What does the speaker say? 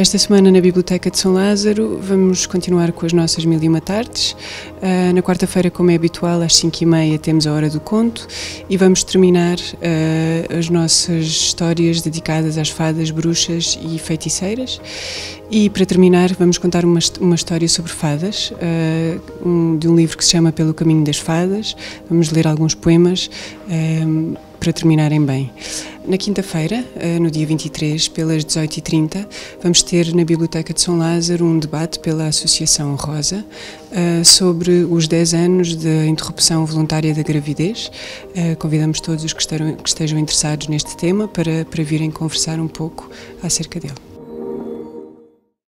Esta semana na Biblioteca de São Lázaro vamos continuar com as nossas Mil e Uma Tardes. Uh, na quarta-feira, como é habitual, às 5 e meia temos a Hora do Conto e vamos terminar uh, as nossas histórias dedicadas às fadas, bruxas e feiticeiras. E para terminar, vamos contar uma, uma história sobre fadas, um, de um livro que se chama Pelo Caminho das Fadas. Vamos ler alguns poemas para terminarem bem. Na quinta-feira, eh, no dia 23, pelas 18h30, vamos ter na Biblioteca de São Lázaro um debate pela Associação Rosa eh, sobre os 10 anos da interrupção voluntária da gravidez. Eh, convidamos todos os que estejam interessados neste tema para, para virem conversar um pouco acerca dele.